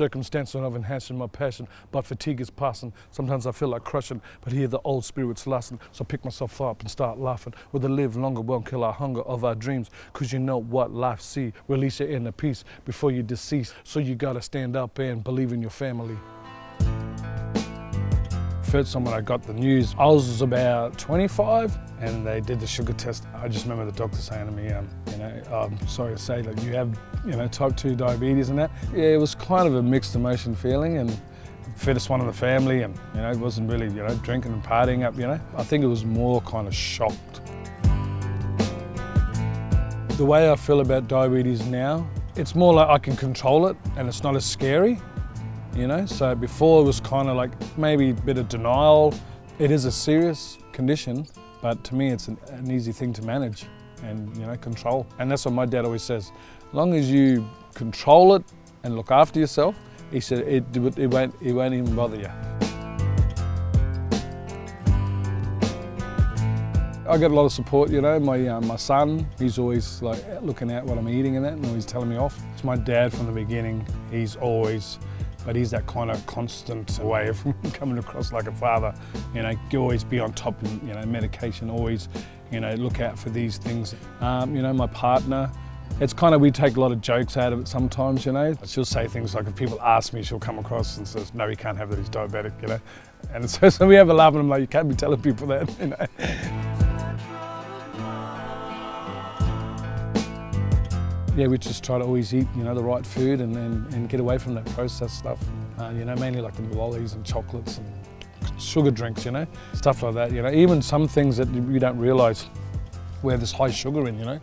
circumstance of enhancing my passion, but fatigue is passing. Sometimes I feel like crushing, but here the old spirit's lasting. So pick myself up and start laughing. With a live longer won't kill our hunger of our dreams, cause you know what life see. Release your inner peace before you decease. So you gotta stand up and believe in your family first time when I got the news, I was about 25 and they did the sugar test. I just remember the doctor saying to me, um, you know, I'm sorry to say that you have, you know, type 2 diabetes and that. Yeah, it was kind of a mixed emotion feeling and fittest one in the family and, you know, it wasn't really, you know, drinking and partying up, you know. I think it was more kind of shocked. The way I feel about diabetes now, it's more like I can control it and it's not as scary you know. So before it was kind of like maybe a bit of denial. It is a serious condition, but to me it's an, an, easy thing to manage and you know control. And that's what my dad always says: as long as you control it and look after yourself, he said it, it won't it won't even bother you. I get a lot of support, you know. My uh, my son, he's always like looking at what I'm eating and that, and always telling me off. It's my dad from the beginning. He's always but he's that kind of constant way of coming across like a father. You know, always be on top of, you know, medication, always, you know, look out for these things. Um, you know, my partner, it's kind of, we take a lot of jokes out of it sometimes, you know. She'll say things like, if people ask me, she'll come across and says, no, he can't have that, he's diabetic, you know. And so, so we have a laugh and I'm like, you can't be telling people that, you know. Yeah, we just try to always eat, you know, the right food and, and, and get away from that processed stuff. Uh, you know, mainly like the lollies and chocolates and sugar drinks, you know, stuff like that, you know. Even some things that you don't realise where there's high sugar in, you know.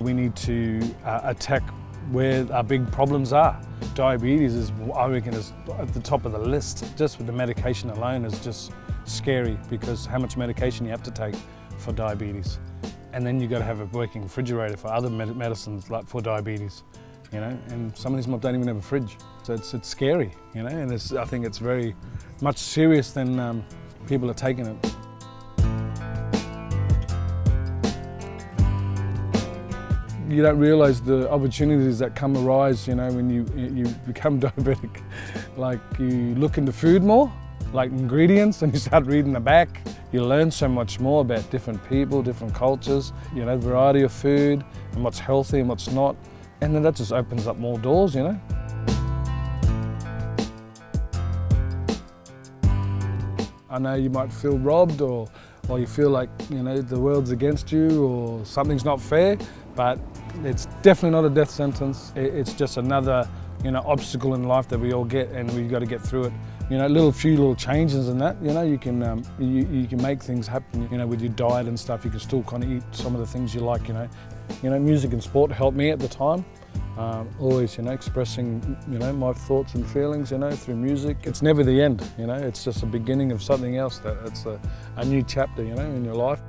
We need to uh, attack where our big problems are. Diabetes is, I reckon, is at the top of the list. Just with the medication alone is just scary because how much medication you have to take for diabetes. And then you've got to have a working refrigerator for other med medicines like for diabetes, you know, and some of these mob don't even have a fridge. So it's, it's scary, you know, and I think it's very much serious than um, people are taking it. you don't realise the opportunities that come arise, you know, when you, you become diabetic. Like you look into food more, like ingredients, and you start reading the back, you learn so much more about different people, different cultures, you know, variety of food and what's healthy and what's not. And then that just opens up more doors, you know. I know you might feel robbed or, or you feel like, you know, the world's against you or something's not fair, but it's definitely not a death sentence. It's just another, you know, obstacle in life that we all get and we've got to get through it you know, little few little changes in that, you know, you can um, you, you can make things happen, you know, with your diet and stuff. You can still kind of eat some of the things you like, you know. You know, music and sport helped me at the time. Um, always, you know, expressing, you know, my thoughts and feelings, you know, through music. It's never the end, you know. It's just a beginning of something else. That it's a, a new chapter, you know, in your life.